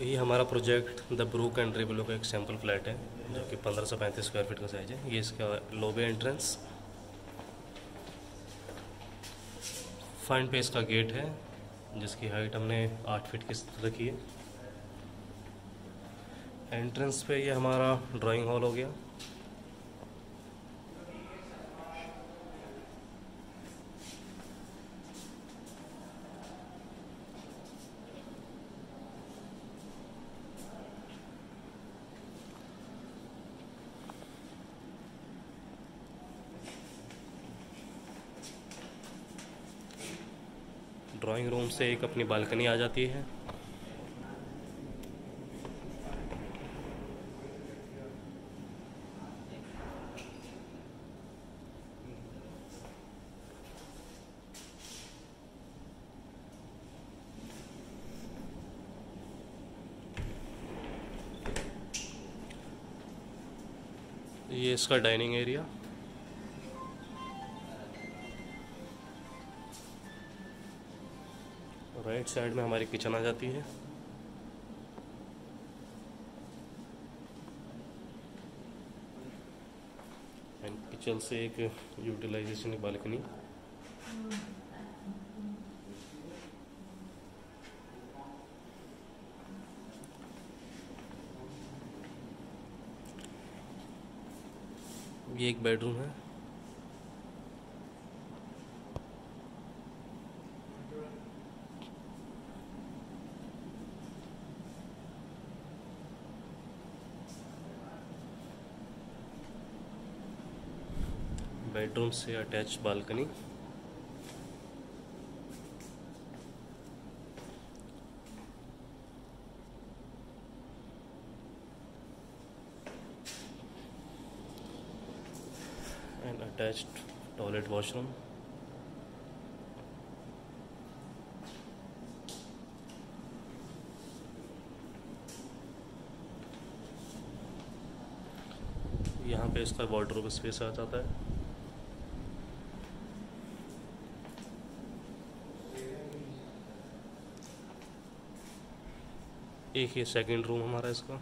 ये हमारा project the Brooke and रिबलो का एक सैंपल फ्लैट है, जो कि पंद्रह सौ पैंतीस स्क्वायर फीट का साइज़ है। ये इसका लोबे एंट्रेंस फ्रंट पे इसका गेट है, जिसकी हाइट हमने आठ फीट की रखी है। एंट्रेंस पे ये हमारा ड्राइंग हॉल हो गया। ड्राइंग रूम से एक अपनी बालकनी आ जाती है। ये इसका डाइनिंग एरिया राइट साइड में हमारी किचन आ जाती है। एंड किचन से एक यूटिलाइजेशन बालकनी। ये एक बेडरूम है। बेडरूम से attach balcony. And attached toilet washroom यहाँ पे इसका वार्डरोब स्पेस आ जाता है। एक ही सेकंड रूम हमारा इसका।